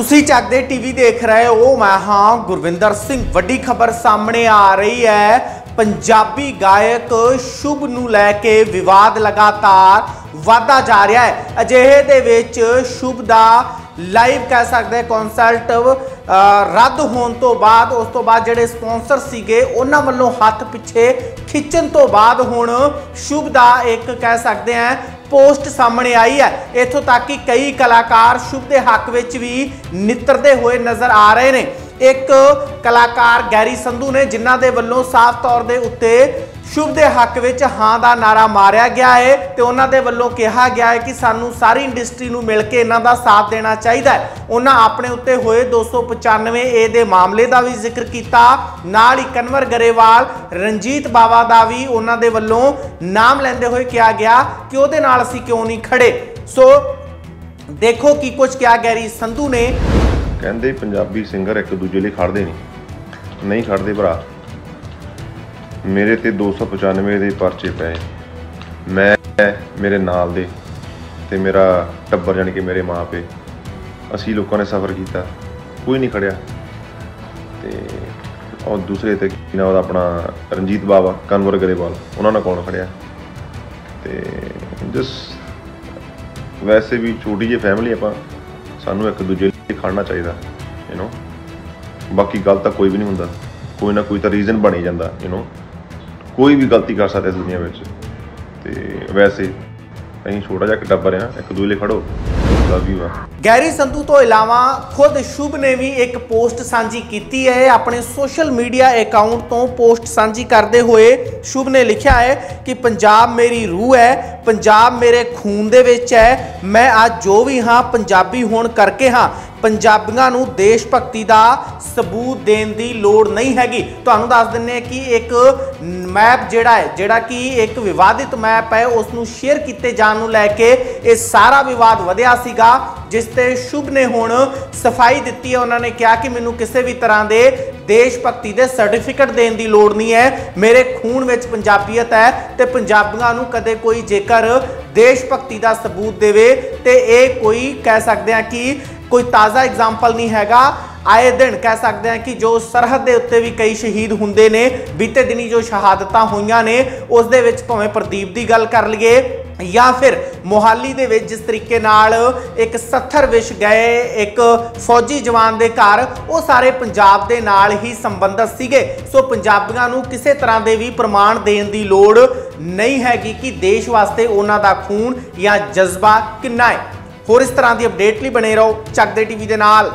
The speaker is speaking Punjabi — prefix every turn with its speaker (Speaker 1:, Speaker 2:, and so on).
Speaker 1: ਤੁਸੀਂ ਚੱਕਦੇ ਟੀਵੀ ਦੇਖ ਰਹੇ ਹੋ, ਮੈਂ ਹਾਂ ਗੁਰਵਿੰਦਰ ਸਿੰਘ। ਵੱਡੀ ਖਬਰ ਸਾਹਮਣੇ ਆ ਰਹੀ ਹੈ। ਪੰਜਾਬੀ ਗਾਇਕ ਸ਼ੁਭ ਨੂੰ ਲੈ ਕੇ ਵਿਵਾਦ ਲਗਾਤਾਰ ਵਧਦਾ ਜਾ ਰਿਹਾ ਹੈ। ਅਜਿਹੇ ਦੇ ਵਿੱਚ ਸ਼ੁਭ ਦਾ ਲਾਈਵ ਕਹਿ ਸਕਦੇ ਕਨਸਰਟ ਰੱਦ ਹੋਣ ਤੋਂ ਬਾਅਦ, ਉਸ ਤੋਂ ਬਾਅਦ ਜਿਹੜੇ ਸਪਾਂਸਰ ਸੀਗੇ, ਉਹਨਾਂ ਵੱਲੋਂ ਹੱਥ ਪਿੱਛੇ ਖਿੱਚਣ ਤੋਂ ਬਾਅਦ ਹੁਣ ਸ਼ੁਭ ਦਾ ਇੱਕ ਕਹਿ ਸਕਦੇ ਆ ਪੋਸਟ ਸਾਹਮਣੇ ਆਈ ਹੈ। ਇੱਥੋਂ ਤੱਕ ਕਿ ਕਈ ਕਲਾਕਾਰ ਸ਼ੁਭ ਦੇ ਹੱਕ ਵਿੱਚ ਵੀ ਨਿੱਤਰਦੇ ਹੋਏ ਨਜ਼ਰ ਆ ਰਹੇ ਨੇ। ਇੱਕ ਕਲਾਕਾਰ ਗੈਰੀ ਸੰਧੂ ਨੇ ਜਿਨ੍ਹਾਂ ਦੇ ਵੱਲੋਂ ਸਾਫ਼ ਤੌਰ ਦੇ ਉੱਤੇ ਸ਼ੁਭ ਦੇ ਹੱਕ ਵਿੱਚ ਹਾਂ ਦਾ ਨਾਰਾ ਮਾਰਿਆ ਗਿਆ ਹੈ ਤੇ ਉਹਨਾਂ ਦੇ ਵੱਲੋਂ ਕਿਹਾ ਗਿਆ ਹੈ ਕਿ ਸਾਨੂੰ ਸਾਰੀ ਇੰਡਸਟਰੀ ਨੂੰ ਮਿਲ ਕੇ ਇਹਨਾਂ ਦਾ ਸਾਥ ਦੇਣਾ ਚਾਹੀਦਾ ਹੈ। ਉਹਨਾਂ ਆਪਣੇ ਉੱਤੇ ਹੋਏ 295 ਏ ਦੇ ਮਾਮਲੇ ਦਾ ਵੀ ਜ਼ਿਕਰ ਕੀਤਾ। ਨਾਲ ਹੀ ਕਨਵਰ ਗਰੇਵਾਲ, ਰਣਜੀਤ ਬਾਵਾ ਦਾ ਵੀ ਉਹਨਾਂ ਦੇ ਵੱਲੋਂ ਨਾਮ ਲੈਂਦੇ ਹੋਏ ਕਿਹਾ ਗਿਆ ਕਿ ਉਹਦੇ ਨਾਲ ਅਸੀਂ ਕਿਉਂ ਨਹੀਂ ਖੜੇ। ਸੋ ਦੇਖੋ ਕੀ ਕੁਝ ਕਿਹਾ ਗੈਰੀ ਸੰਧੂ ਨੇ।
Speaker 2: ਕਹਿੰਦੇ ਪੰਜਾਬੀ ਸਿੰਗਰ ਇੱਕ ਦੂਜੇ ਲਈ ਖੜਦੇ ਨਹੀਂ। ਨਹੀਂ ਖੜਦੇ ਭਰਾ। ਮੇਰੇ ਤੇ 295 ਦੇ ਪਰਚੇ ਪਏ ਮੈਂ ਮੇਰੇ ਨਾਲ ਦੇ ਤੇ ਮੇਰਾ ਟੱਬਰ ਜਾਣੀ ਕਿ ਮੇਰੇ ਮਾਪੇ ਅਸੀਂ ਲੋਕਾਂ ਨੇ ਸਫ਼ਰ ਕੀਤਾ ਕੋਈ ਨਹੀਂ ਖੜਿਆ ਤੇ ਔਰ ਦੂਸਰੇ ਤੇ ਕੀ ਨਾਮ ਉਹਦਾ ਆਪਣਾ ਰਣਜੀਤ ਬਾਵਾ ਕਨਵਰ ਗਰੇਵਾਲ ਉਹਨਾਂ ਨਾਲ ਕੌਣ ਖੜਿਆ ਤੇ ਜਸ ਵੈਸੇ ਵੀ ਛੋਟੀ ਜਿਹੀ ਫੈਮਿਲੀ ਆਪਾਂ ਸਾਨੂੰ ਇੱਕ ਦੂਜੇ ਲਈ ਖੜਨਾ ਚਾਹੀਦਾ ਯੂ نو ਬਾਕੀ ਗਲਤ ਤਾਂ ਕੋਈ ਵੀ ਨਹੀਂ ਹੁੰਦਾ ਕੋਈ ਨਾ ਕੋਈ ਤਾਂ ਰੀਜ਼ਨ ਬਣ ਹੀ ਜਾਂਦਾ ਯੂ نو ਕੋਈ ਵੀ ਗਲਤੀ ਕਰ ਸਕਦਾ ਇਸ ਦੁਨੀਆ ਵਿੱਚ। ਤੇ ਵੈਸੇ ਅਸੀਂ ਛੋਟਾ ਜਿਹਾ ਟੱਬਰ ਆ ਇੱਕ ਦੂਜੇ ਲਈ ਖੜੋ। ਲਵ ਯੂ ਆ
Speaker 1: ਗੈਰੀ ਸੰਧੂ ਤੋਂ ਇਲਾਵਾ ਖੁਦ ਸ਼ੁਭ ਨੇ ਵੀ ਇੱਕ ਪੋਸਟ ਸਾਂਝੀ ਕੀਤੀ ਹੈ। ਆਪਣੇ ਸੋਸ਼ਲ ਮੀਡੀਆ ਅਕਾਊਂਟ ਤੋਂ ਪੋਸਟ ਸਾਂਝੀ ਕਰਦੇ ਹੋਏ ਸ਼ੁਭ ਨੇ ਲਿਖਿਆ ਹੈ ਕਿ ਪੰਜਾਬ ਮੇਰੀ ਰੂਹ ਹੈ, ਪੰਜਾਬ ਮੇਰੇ ਖੂਨ ਦੇ ਵਿੱਚ ਹੈ। ਮੈਂ ਅੱਜ ਜੋ ਵੀ ਹਾਂ, ਪੰਜਾਬੀ ਹੋਣ ਕਰਕੇ ਹਾਂ। ਪੰਜਾਬੀਆਂ ਨੂੰ ਦੇਸ਼ ਭਗਤੀ ਦਾ ਸਬੂਤ ਦੇਣ ਦੀ ਲੋੜ ਨਹੀਂ ਹੈਗੀ। ਤੁਹਾਨੂੰ ਦੱਸ ਦਿੰਨੇ ਆ ਕਿ ਇੱਕ ਮੈਪ ਜਿਹੜਾ ਹੈ, ਜਿਹੜਾ ਕਿ ਇੱਕ ਵਿਵਾਦਿਤ ਮੈਪ ਹੈ ਉਸ ਨੂੰ ਸ਼ੇਅਰ ਕੀਤੇ ਜਾਣ ਨੂੰ ਲੈ ਕੇ ਇਹ ਸਾਰਾ ਵਿਵਾਦ ਵਧਿਆ ਸੀਗਾ, ਜਿਸ ਤੇ ਸ਼ੁਭ ਨੇ ਹੁਣ ਸਫ਼ਾਈ ਦਿੱਤੀ ਹੈ। ਉਹਨਾਂ ਨੇ ਕਿਹਾ ਕਿ ਮੈਨੂੰ ਕਿਸੇ ਵੀ ਤਰ੍ਹਾਂ ਦੇ ਦੇਸ਼ ਭਗਤੀ ਦੇ ਸਰਟੀਫਿਕੇਟ ਦੇਣ ਦੀ ਲੋੜ ਨਹੀਂ ਹੈ। ਮੇਰੇ ਖੂਨ ਵਿੱਚ ਪੰਜਾਬੀਅਤ ਹੈ ਤੇ ਪੰਜਾਬੀਆਂ ਨੂੰ ਕਦੇ ਕੋਈ ਜੇਕਰ ਦੇਸ਼ ਭਗਤੀ ਦਾ ਸਬੂਤ ਦੇਵੇ ਤੇ ਇਹ ਕੋਈ ਕਹਿ ਸਕਦੇ ਆ ਕਿ ਕੋਈ ਤਾਜ਼ਾ ਐਗਜ਼ਾਮਪਲ ਨਹੀਂ ਹੈਗਾ। ਆਏ ਦਿਨ ਕਹਿ ਸਕਦੇ ਹਾਂ ਕਿ ਜੋ ਸਰਹੱਦ ਦੇ ਉੱਤੇ ਵੀ ਕਈ ਸ਼ਹੀਦ ਹੁੰਦੇ ਨੇ, ਬੀਤੇ ਦਿਨੀ ਜੋ ਸ਼ਹਾਦਤਾਂ ਹੋਈਆਂ ਨੇ, ਉਸ ਦੇ ਵਿੱਚ ਭਾਵੇਂ ਪ੍ਰਦੀਪ ਦੀ ਗੱਲ ਕਰ ਲਈਏ ਜਾਂ ਫਿਰ ਮੋਹਾਲੀ ਦੇ ਵਿੱਚ ਜਿਸ ਤਰੀਕੇ ਨਾਲ ਇੱਕ 70 ਵਿਸ਼ ਗਏ ਇੱਕ ਫੌਜੀ ਜਵਾਨ ਦੇ ਘਰ, ਉਹ ਸਾਰੇ ਪੰਜਾਬ ਦੇ ਨਾਲ ਹੀ ਸੰਬੰਧਿਤ ਸੀਗੇ। ਸੋ ਪੰਜਾਬੀਆਂ ਨੂੰ ਕਿਸੇ ਤਰ੍ਹਾਂ ਦੇ ਵੀ ਪ੍ਰਮਾਣ ਦੇਣ ਦੀ ਲੋੜ ਨਹੀਂ ਹੈਗੀ ਕਿ ਦੇਸ਼ ਵਾਸਤੇ ਉਹਨਾਂ ਦਾ ਖੂਨ ਜਾਂ ਜਜ਼ਬਾ ਕਿੰਨਾ ਹੈ। ਹੋਰ ਇਸ ਤਰ੍ਹਾਂ ਦੀ ਅਪਡੇਟ ਲਈ ਬਣੇ ਰਹੋ ਚੱਕਦੇ ਟੀਵੀ ਦੇ ਨਾਲ।